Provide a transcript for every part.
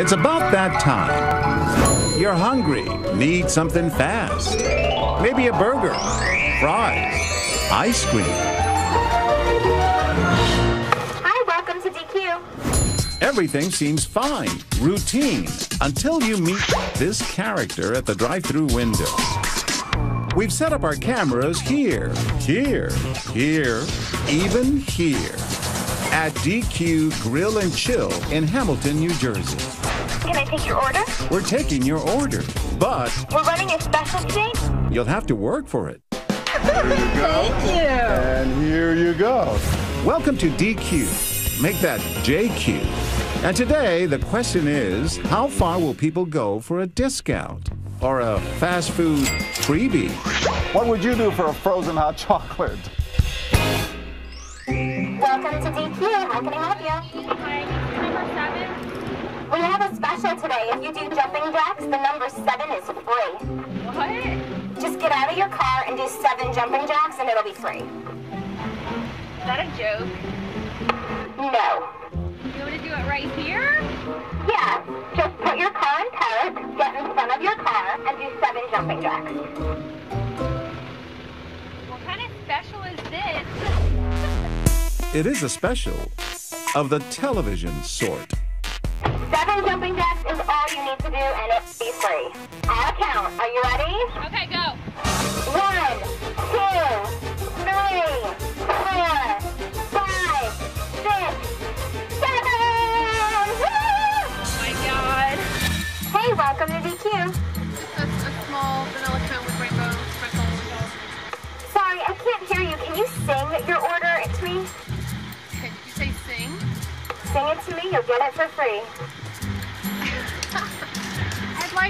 It's about that time. You're hungry, need something fast. Maybe a burger, fries, ice cream. Hi, welcome to DQ. Everything seems fine, routine, until you meet this character at the drive through window. We've set up our cameras here, here, here, even here at DQ Grill and Chill in Hamilton, New Jersey. Can I take your order? We're taking your order, but We're running a special today. you'll have to work for it. Thank you. And here you go. Welcome to DQ. Make that JQ. And today, the question is how far will people go for a discount or a fast food freebie? What would you do for a frozen hot chocolate? Welcome to DQ. How can I help you? Number seven. We have a special today. If you do jumping jacks, the number seven is free. What? Just get out of your car and do seven jumping jacks, and it'll be free. Is that a joke? No. You want to do it right here? Yeah. Just put your car in park, get in front of your car, and do seven jumping jacks. What kind of special is this? It is a special of the television sort. Seven jumping jacks is all you need to do, and it'll be free. I'll count. Are you ready? Okay, go. One, two, three, four, five, six, seven! Woo! Oh my god. Hey, welcome to DQ. Just a, a small vanilla cone with rainbow sprinkles. Sorry, I can't hear you. Can you sing your order to me? You say sing? Sing it to me, you'll get it for free.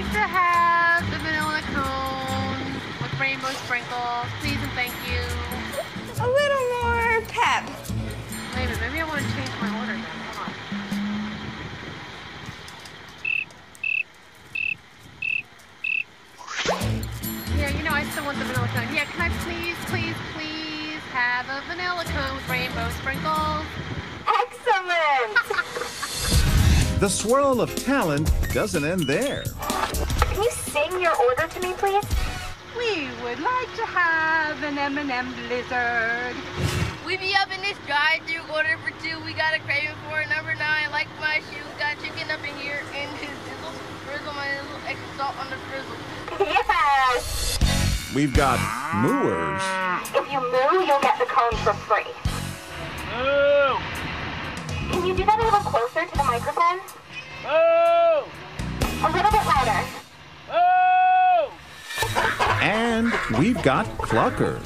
I'd like to have the vanilla cone with rainbow sprinkles. Please and thank you. A little more pep. Wait a minute, maybe I want to change my order then. Hold on. Yeah, you know, I still want the vanilla cone. Yeah, can I please, please, please have a vanilla cone with rainbow sprinkles? Excellent! The swirl of talent doesn't end there. Can you sing your order to me, please? We would like to have an M&M Blizzard. We be up in this drive-through order for two. We got a craving for it. Number nine, like my shoes. Got chicken up in here and his little frizzle, my little extra salt on the frizzle. Yes! We've got mooers If you moo, you'll get the cone for free. Moo! Can you do that a little closer to the microphone? Moo! A little bit and we've got cluckers.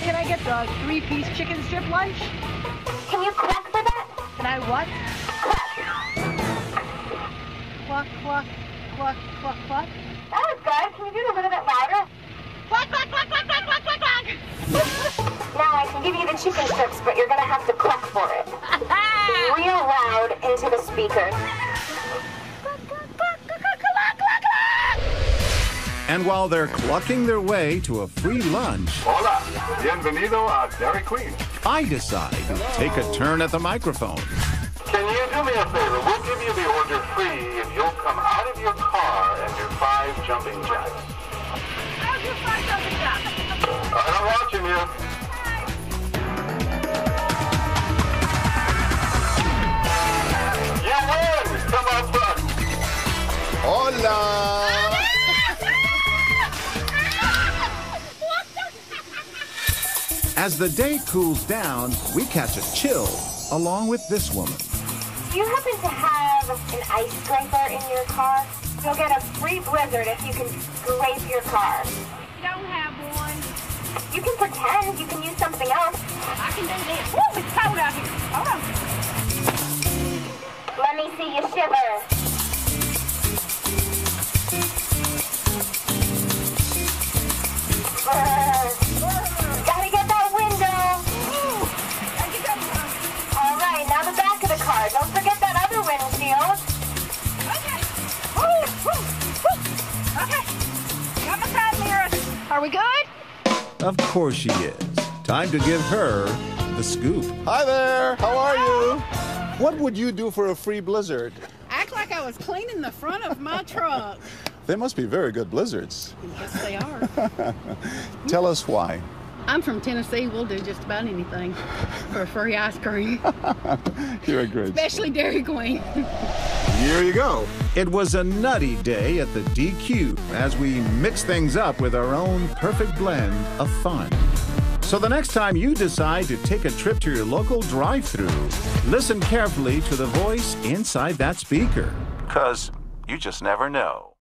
Can I get the three-piece chicken strip lunch? Can you clap for that? Can I what? Cluck, cluck, cluck, cluck, cluck. That was good. Can you do it a little bit louder? Cluck, cluck, cluck, cluck, cluck, cluck, cluck, cluck. Now I can give you the chicken strips, but you're gonna have to clap for it. Real loud into the speakers. And while they're clucking their way to a free lunch, Hola, bienvenido a Dairy Queen. I decide to take a turn at the microphone. Can you do me a favor? We'll give you the order free if you'll come out of your car and do five jumping jacks. As the day cools down, we catch a chill along with this woman. Do you happen to have an ice scraper in your car? You'll get a free blizzard if you can scrape your car. You Don't have one. You can pretend. You can use something else. I can do this. Woo, it's cold out here. Hold on. Let me see you shiver. Are we good? Of course she is. Time to give her the scoop. Hi there. How are you? What would you do for a free blizzard? Act like I I was cleaning the front of my truck. They must be very good blizzards. Yes, they are. Tell us why. I'm from Tennessee. We'll do just about anything for free ice cream, You're a great. especially Dairy Queen. Here you go. It was a nutty day at the DQ as we mix things up with our own perfect blend of fun. So the next time you decide to take a trip to your local drive through listen carefully to the voice inside that speaker. Because you just never know.